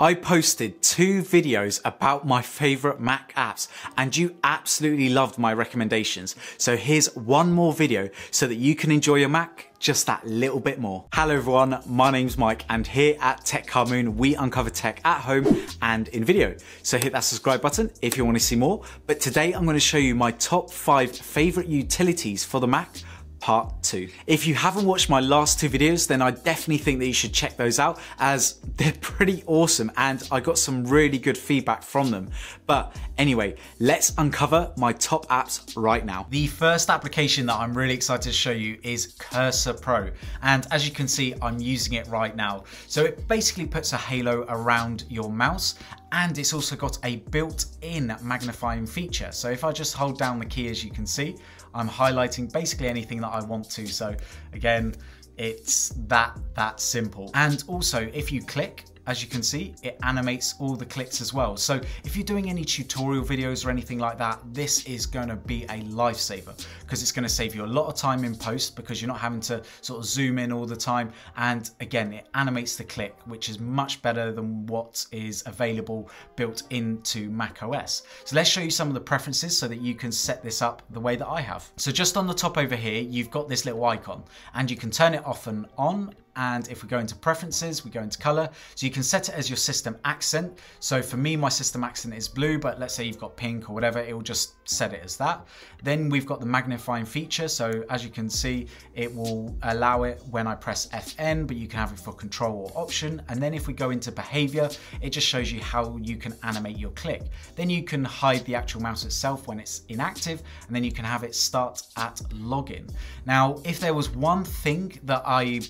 I posted two videos about my favorite Mac apps and you absolutely loved my recommendations. So here's one more video so that you can enjoy your Mac just that little bit more. Hello everyone, my name's Mike and here at Techkhamun we uncover tech at home and in video. So hit that subscribe button if you want to see more. But today I'm going to show you my top five favorite utilities for the Mac part two. If you haven't watched my last two videos, then I definitely think that you should check those out as they're pretty awesome and I got some really good feedback from them. But anyway, let's uncover my top apps right now. The first application that I'm really excited to show you is Cursor Pro. And as you can see, I'm using it right now. So it basically puts a halo around your mouse and it's also got a built-in magnifying feature. So if I just hold down the key as you can see, I'm highlighting basically anything that I want to. So again, it's that, that simple. And also if you click, as you can see, it animates all the clicks as well. So if you're doing any tutorial videos or anything like that, this is gonna be a lifesaver because it's gonna save you a lot of time in post because you're not having to sort of zoom in all the time. And again, it animates the click, which is much better than what is available built into Mac OS. So let's show you some of the preferences so that you can set this up the way that I have. So just on the top over here, you've got this little icon and you can turn it off and on and if we go into preferences, we go into color. So you can set it as your system accent. So for me, my system accent is blue, but let's say you've got pink or whatever, it will just set it as that. Then we've got the magnifying feature. So as you can see, it will allow it when I press FN, but you can have it for control or option. And then if we go into behavior, it just shows you how you can animate your click. Then you can hide the actual mouse itself when it's inactive, and then you can have it start at login. Now, if there was one thing that I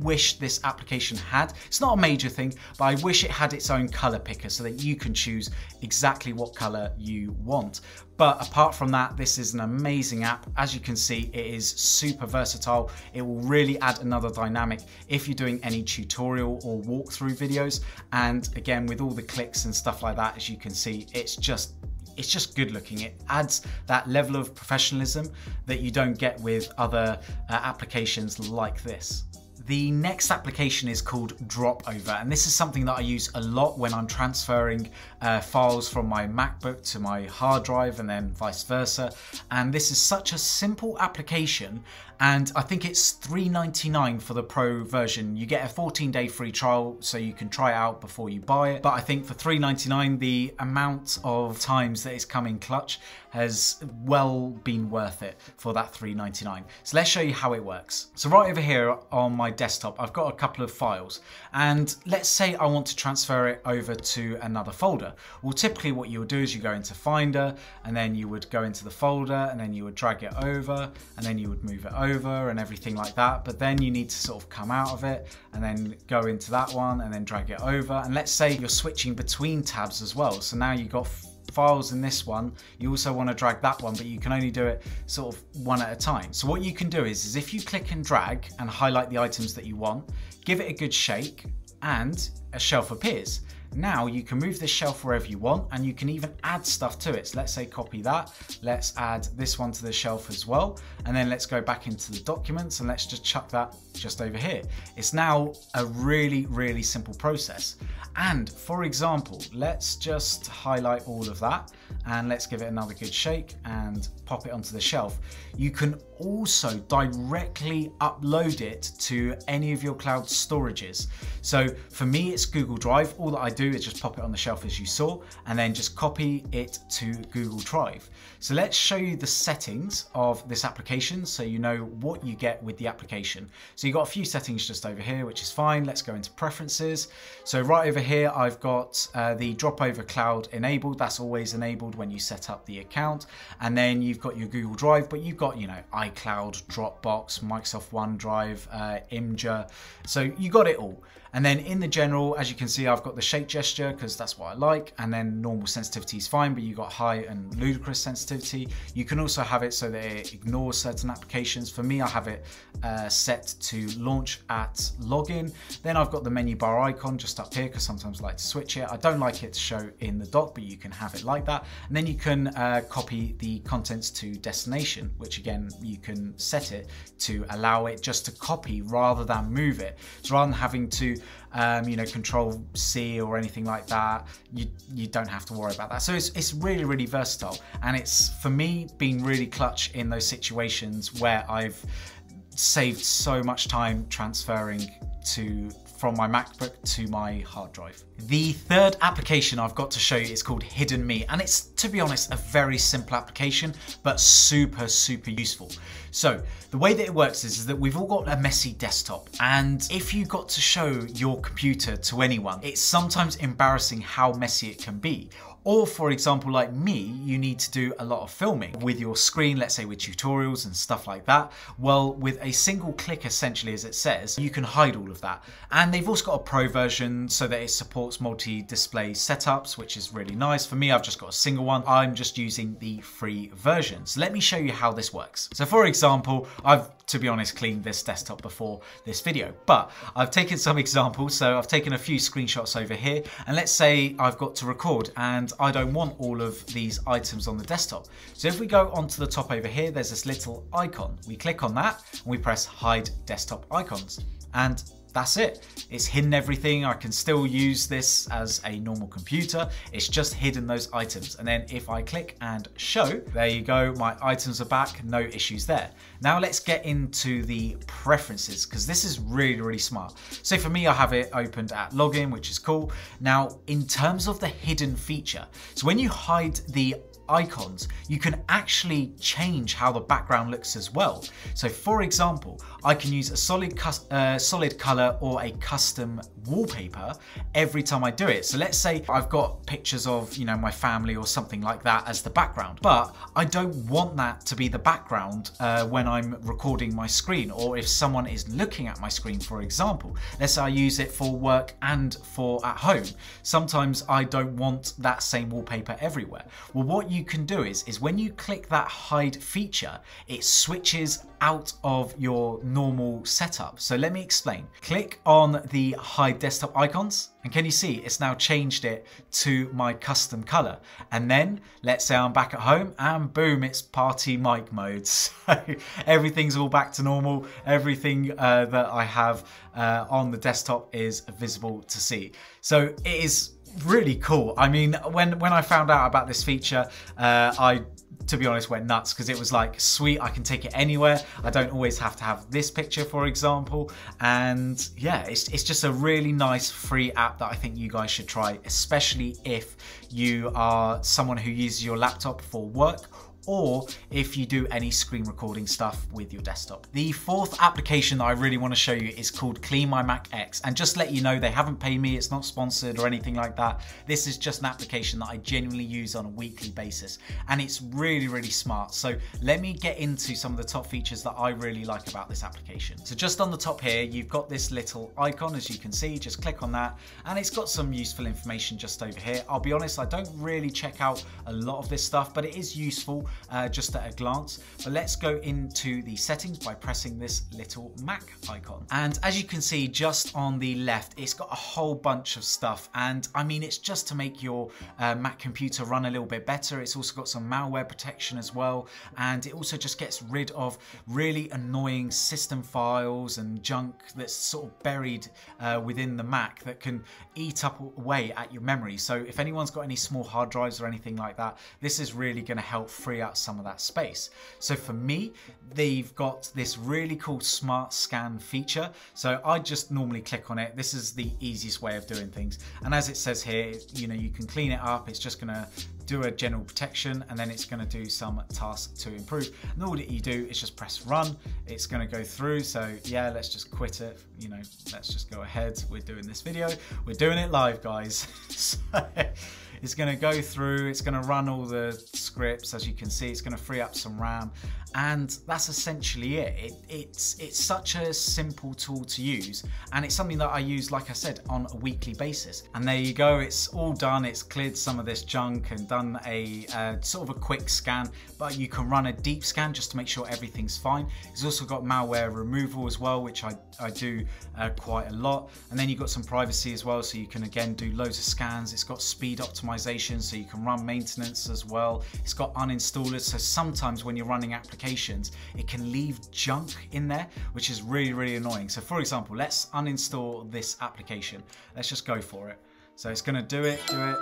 wish this application had. It's not a major thing, but I wish it had its own color picker so that you can choose exactly what color you want. But apart from that, this is an amazing app. As you can see, it is super versatile. It will really add another dynamic if you're doing any tutorial or walkthrough videos. And again, with all the clicks and stuff like that, as you can see, it's just it's just good looking. It adds that level of professionalism that you don't get with other uh, applications like this. The next application is called Dropover, and this is something that I use a lot when I'm transferring uh, files from my MacBook to my hard drive and then vice versa. And this is such a simple application, and I think it's $3.99 for the Pro version. You get a 14 day free trial so you can try it out before you buy it. But I think for $3.99, the amount of times that it's come in clutch has well been worth it for that $3.99. So let's show you how it works. So right over here on my desktop, I've got a couple of files. And let's say I want to transfer it over to another folder. Well, typically what you would do is you go into Finder and then you would go into the folder and then you would drag it over and then you would move it over over and everything like that. But then you need to sort of come out of it and then go into that one and then drag it over. And let's say you're switching between tabs as well. So now you've got files in this one, you also want to drag that one, but you can only do it sort of one at a time. So what you can do is, is if you click and drag and highlight the items that you want, give it a good shake and a shelf appears. Now you can move this shelf wherever you want and you can even add stuff to it. So let's say copy that. Let's add this one to the shelf as well. And then let's go back into the documents and let's just chuck that just over here. It's now a really, really simple process. And for example, let's just highlight all of that and let's give it another good shake and pop it onto the shelf. You can also directly upload it to any of your cloud storages. So for me, it's Google Drive. All that I do is just pop it on the shelf as you saw, and then just copy it to Google Drive. So let's show you the settings of this application so you know what you get with the application. So you've got a few settings just over here, which is fine. Let's go into preferences. So right over here, I've got uh, the Dropover Cloud enabled. That's always enabled when you set up the account. And then you've got your Google Drive, but you've got, you know, iCloud, Dropbox, Microsoft OneDrive, uh, Imgur. So you got it all. And then in the general, as you can see, I've got the shake gesture because that's what I like. And then normal sensitivity is fine, but you got high and ludicrous sensitivity. You can also have it so that it ignores certain applications. For me, I have it uh, set to launch at login. Then I've got the menu bar icon just up here because sometimes I like to switch it. I don't like it to show in the dock, but you can have it like that. And then you can uh, copy the contents to destination, which again, you can set it to allow it just to copy rather than move it. So rather than having to um, you know, control C or anything like that, you, you don't have to worry about that. So it's, it's really, really versatile. And it's, for me, been really clutch in those situations where I've saved so much time transferring to from my MacBook to my hard drive. The third application I've got to show you is called HiddenMe, and it's, to be honest, a very simple application, but super, super useful. So the way that it works is, is that we've all got a messy desktop, and if you got to show your computer to anyone, it's sometimes embarrassing how messy it can be or for example, like me, you need to do a lot of filming with your screen, let's say with tutorials and stuff like that. Well, with a single click, essentially, as it says, you can hide all of that. And they've also got a pro version so that it supports multi-display setups, which is really nice. For me, I've just got a single one. I'm just using the free version. So let me show you how this works. So for example, I've to be honest, cleaned this desktop before this video. But I've taken some examples, so I've taken a few screenshots over here, and let's say I've got to record and I don't want all of these items on the desktop. So if we go onto the top over here, there's this little icon. We click on that and we press hide desktop icons. And that's it. It's hidden everything. I can still use this as a normal computer. It's just hidden those items. And then if I click and show, there you go. My items are back, no issues there. Now let's get into the preferences because this is really, really smart. So for me, I have it opened at login, which is cool. Now, in terms of the hidden feature, so when you hide the icons, you can actually change how the background looks as well. So for example, I can use a solid, uh, solid color or a custom wallpaper every time I do it. So let's say I've got pictures of, you know, my family or something like that as the background, but I don't want that to be the background uh, when I'm recording my screen or if someone is looking at my screen, for example. Let's say I use it for work and for at home. Sometimes I don't want that same wallpaper everywhere. Well, what you you can do is, is when you click that hide feature, it switches out of your normal setup. So let me explain. Click on the hide desktop icons and can you see it's now changed it to my custom color. And then let's say I'm back at home and boom, it's party mic mode. So everything's all back to normal. Everything uh, that I have uh, on the desktop is visible to see. So it is really cool. I mean, when when I found out about this feature, uh, I to be honest, went nuts because it was like, sweet, I can take it anywhere. I don't always have to have this picture, for example. And yeah, it's, it's just a really nice free app that I think you guys should try, especially if you are someone who uses your laptop for work or if you do any screen recording stuff with your desktop. The fourth application that I really want to show you is called CleanMyMac X. And just let you know, they haven't paid me, it's not sponsored or anything like that. This is just an application that I genuinely use on a weekly basis. And it's really, really smart. So let me get into some of the top features that I really like about this application. So just on the top here, you've got this little icon, as you can see, just click on that. And it's got some useful information just over here. I'll be honest, I don't really check out a lot of this stuff, but it is useful uh, just at a glance. But let's go into the settings by pressing this little Mac icon. And as you can see just on the left, it's got a whole bunch of stuff. And I mean, it's just to make your uh, Mac computer run a little bit better. It's also got some malware protection as well. And it also just gets rid of really annoying system files and junk that's sort of buried uh, within the Mac that can eat up away at your memory. So if anyone's got any small hard drives or anything like that, this is really going to help free up some of that space. So for me, they've got this really cool smart scan feature. So I just normally click on it. This is the easiest way of doing things. And as it says here, you know, you can clean it up. It's just going to do a general protection and then it's going to do some tasks to improve. And all that you do is just press run. It's going to go through. So yeah, let's just quit it. You know, let's just go ahead. We're doing this video. We're doing it live, guys. so, it's going to go through, it's going to run all the scripts, as you can see, it's going to free up some RAM, and that's essentially it. it. It's it's such a simple tool to use, and it's something that I use, like I said, on a weekly basis. And there you go, it's all done. It's cleared some of this junk and done a uh, sort of a quick scan, but you can run a deep scan just to make sure everything's fine. It's also got malware removal as well, which I, I do uh, quite a lot. And then you've got some privacy as well, so you can again do loads of scans. It's got speed optimization so you can run maintenance as well. It's got uninstallers, so sometimes when you're running applications, it can leave junk in there, which is really, really annoying. So for example, let's uninstall this application. Let's just go for it. So it's gonna do it, do it,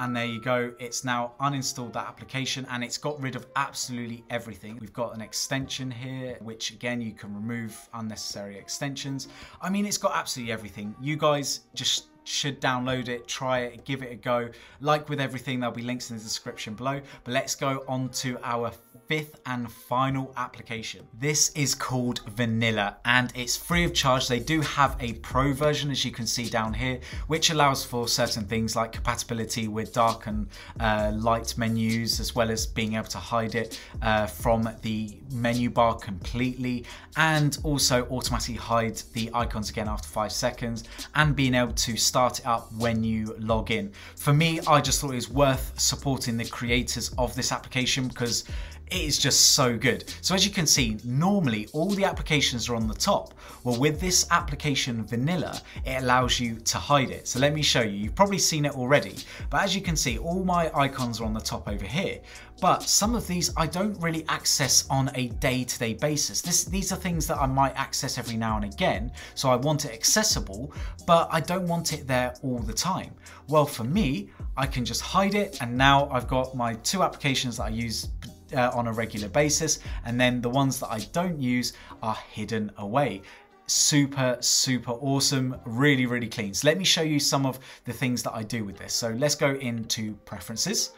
and there you go it's now uninstalled that application and it's got rid of absolutely everything we've got an extension here which again you can remove unnecessary extensions i mean it's got absolutely everything you guys just should download it, try it, give it a go. Like with everything, there'll be links in the description below. But let's go on to our fifth and final application. This is called Vanilla and it's free of charge. They do have a pro version as you can see down here, which allows for certain things like compatibility with dark and uh, light menus, as well as being able to hide it uh, from the menu bar completely and also automatically hide the icons again after five seconds and being able to start it up when you log in. For me, I just thought it was worth supporting the creators of this application because it is just so good. So as you can see, normally all the applications are on the top. Well, with this application vanilla, it allows you to hide it. So let me show you. You've probably seen it already, but as you can see, all my icons are on the top over here. But some of these I don't really access on a day-to-day -day basis. This, these are things that I might access every now and again. So I want it accessible, but I don't want it there all the time. Well, for me, I can just hide it. And now I've got my two applications that I use uh, on a regular basis. And then the ones that I don't use are hidden away. Super super awesome. Really really clean. So let me show you some of the things that I do with this. So let's go into preferences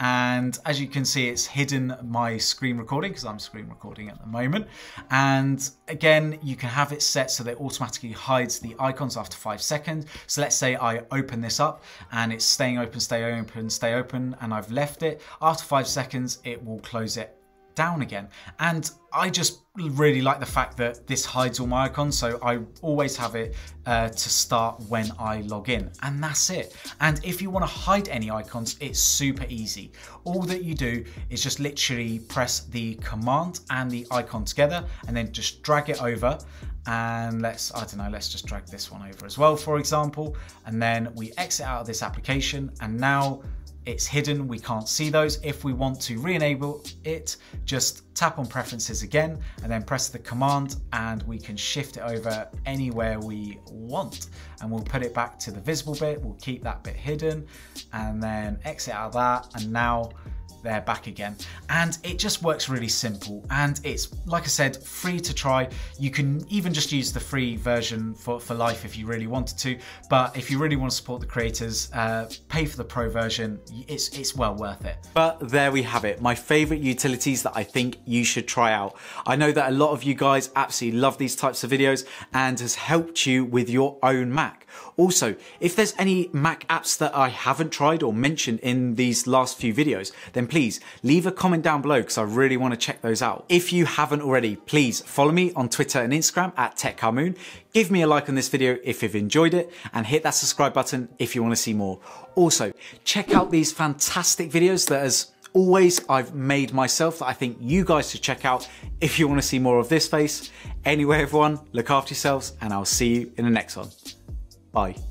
and as you can see it's hidden my screen recording because I'm screen recording at the moment. And again you can have it set so that it automatically hides the icons after five seconds. So let's say I open this up and it's staying open stay open stay open and I've left it. After five seconds it will close it down again. And I just really like the fact that this hides all my icons, so I always have it uh, to start when I log in, and that's it. And if you want to hide any icons, it's super easy. All that you do is just literally press the command and the icon together, and then just drag it over, and let's, I don't know, let's just drag this one over as well, for example, and then we exit out of this application, and now it's hidden, we can't see those. If we want to re-enable it, just tap on preferences again and then press the command and we can shift it over anywhere we want. And we'll put it back to the visible bit, we'll keep that bit hidden and then exit out of that. And now they're back again. And it just works really simple. And it's, like I said, free to try. You can even just use the free version for, for life if you really wanted to. But if you really want to support the creators, uh, pay for the pro version. It's, it's well worth it. But there we have it. My favorite utilities that I think you should try out. I know that a lot of you guys absolutely love these types of videos and has helped you with your own Mac. Also, if there's any Mac apps that I haven't tried or mentioned in these last few videos, then please leave a comment down below because I really want to check those out. If you haven't already, please follow me on Twitter and Instagram at Techkhamun. Give me a like on this video if you've enjoyed it and hit that subscribe button if you want to see more. Also, check out these fantastic videos that as always I've made myself that I think you guys should check out if you want to see more of this face. Anyway, everyone, look after yourselves and I'll see you in the next one. Bye.